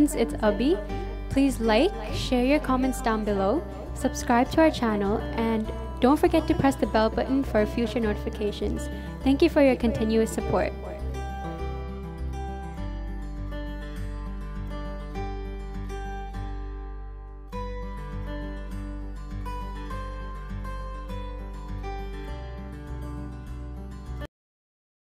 It's Abby. Please like, share your comments down below, subscribe to our channel, and don't forget to press the bell button for future notifications. Thank you for your continuous support.